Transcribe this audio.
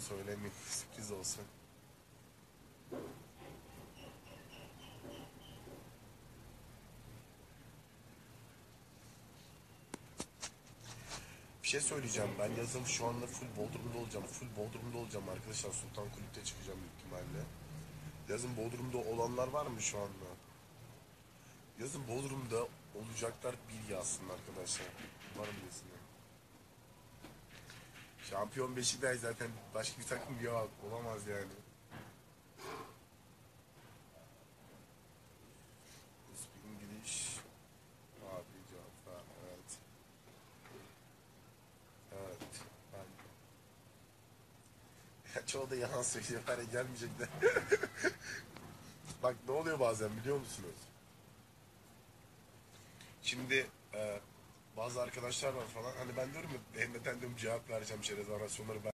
söylemeyeyim. Sürpriz olsun. Bir şey söyleyeceğim. Ben yazın şu anda full Bodrum'da olacağım. Full Bodrum'da olacağım arkadaşlar. Sultan Kulüp'te çıkacağım büyük ihtimalle. Yazın Bodrum'da olanlar var mı şu anda? Yazın Bodrum'da olacaklar bir yazsın arkadaşlar. Mı yazın? Şampiyon Beşiktaş zaten başka bir takım yok. Olamaz yani. İngiliz. Abi cevap Evet. Evet. Ben... Ya çoğu da yalan söylüyor. Hani gelmeyecekler. Bak ne oluyor bazen biliyor musunuz? Şimdi e, bazı arkadaşlar var falan. Hani ben diyorum ya Mehmet'ten diyorum cevap vereceğim şey rezervasyonları ben